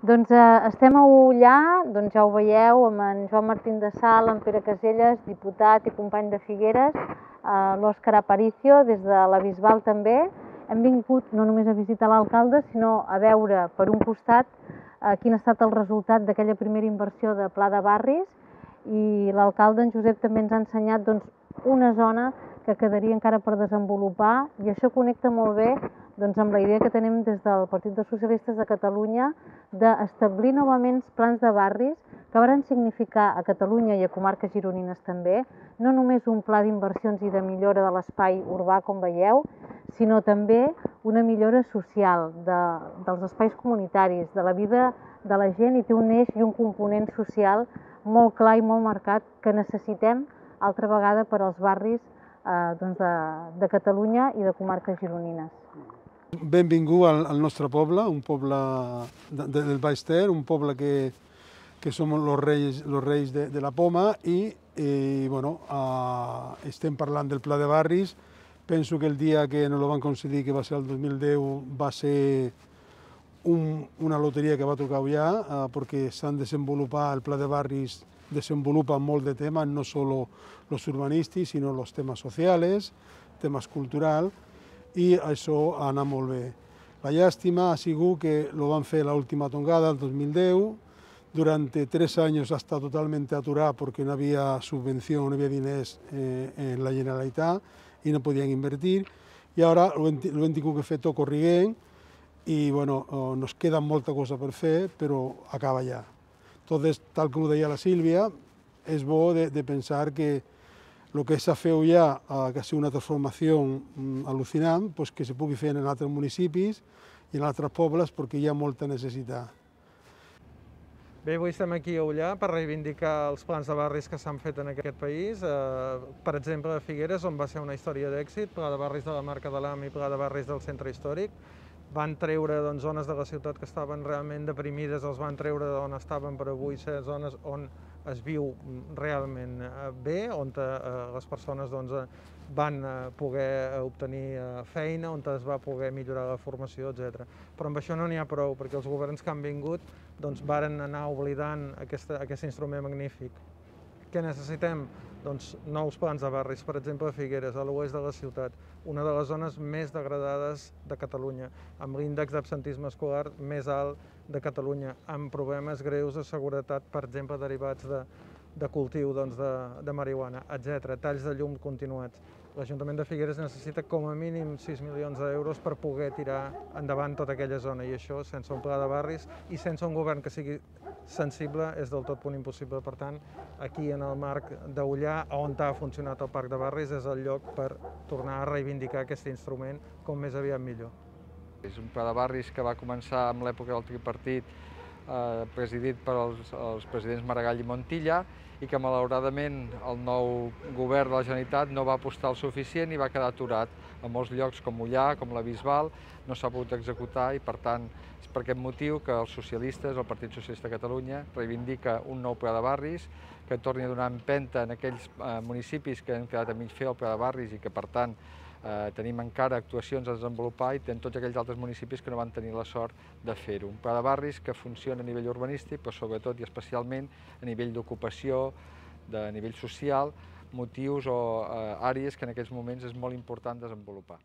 Doncs eh, estem a Ullà, doncs ja ho veieu, amb en Joan Martín de Sal, en Pere Caselles, diputat i company de Figueres, eh, l'Òscar Aparicio, des de la Bisbal també. Hem vingut no només a visitar l'alcalde, sinó a veure, per un costat, eh, quin ha estat el resultat d'aquella primera inversió de Pla de Barris i l'alcalde, en Josep, també ens ha ensenyat doncs, una zona que quedaria encara per desenvolupar i això connecta molt bé doncs, amb la idea que tenim des del Partit dels Socialistes de Catalunya d'establir novament plans de barris que van significar a Catalunya i a comarques gironines també no només un pla d'inversions i de millora de l'espai urbà, com veieu, sinó també una millora social de, dels espais comunitaris, de la vida de la gent i té un eix i un component social molt clar i molt marcat que necessitem altra vegada per als barris eh, doncs de, de Catalunya i de comarques gironines. Benvingut al, al nostre poble, un poble de, de, del Baix Ter, un poble que, que som els reis, los reis de, de la poma i, i bueno, uh, estem parlant del pla de barris. Penso que el dia que no lo van concedir, que va ser el 2010, va ser un, una loteria que va tocar ja, uh, perquè s'han desenvolupat, el pla de barris desenvolupa molt de temes, no solo los urbanístics, sinó los temes socials, temes culturals, i això ha anat molt bé. La llàstima ha sigut que lo van fer l'última tongada, el 2010, durant tres ha estat totalment aturat perquè no havia subvenció, no havia diners eh, en la Generalitat i no podien invertir, i ara ho hem, tingut que fer tot corriguent i bueno, nos queda molta cosa per fer, però acaba ja. Entonces, tal com ho deia la Sílvia, és bo de pensar que el que s'ha fet ja, eh, que ha sigut una transformació mm, al·lucinant, pues que se pugui fer en altres municipis i en altres pobles perquè hi ha molta necessitat. Bé, avui estem aquí a Ullà per reivindicar els plans de barris que s'han fet en aquest país. Eh, per exemple, a Figueres, on va ser una història d'èxit, pla de barris de la marca de l'AM i pla de barris del centre històric. Van treure doncs, zones de la ciutat que estaven realment deprimides, els van treure d'on estaven per avui ser zones on es viu realment eh, bé, on eh, les persones doncs, eh, van poder obtenir feina, on es va poder millorar la formació, etc. Però amb això no n'hi ha prou, perquè els governs que han vingut doncs, varen anar oblidant aquesta, aquest instrument magnífic. Què necessitem? Doncs nous plans de barris, per exemple a Figueres, a l'oest de la ciutat, una de les zones més degradades de Catalunya, amb l'índex d'absentisme escolar més alt de Catalunya, amb problemes greus de seguretat, per exemple, derivats de, de cultiu doncs, de, de marihuana, etc. Talls de llum continuats. L'Ajuntament de Figueres necessita com a mínim 6 milions d'euros per poder tirar endavant tota aquella zona i això sense un pla de barris i sense un govern que sigui sensible és del tot punt impossible. Per tant, aquí en el marc d'Ullà, on ha funcionat el Parc de Barris, és el lloc per tornar a reivindicar aquest instrument com més aviat millor. És un pla de barris que va començar amb l'època del tripartit, eh, presidit per els, presidents Maragall i Montilla, i que malauradament el nou govern de la Generalitat no va apostar el suficient i va quedar aturat. A molts llocs com Ullà, com la Bisbal, no s'ha pogut executar i per tant és per aquest motiu que els socialistes, el Partit Socialista de Catalunya, reivindica un nou pla de barris que torni a donar empenta en aquells eh, municipis que han quedat a mig fer el pla de barris i que per tant eh, tenim encara actuacions a desenvolupar i en tots aquells altres municipis que no van tenir la sort de fer-ho. Un pla de barris que funciona a nivell urbanístic, però sobretot i especialment a nivell d'ocupació, de nivell social, motius o eh, àrees que en aquests moments és molt important desenvolupar.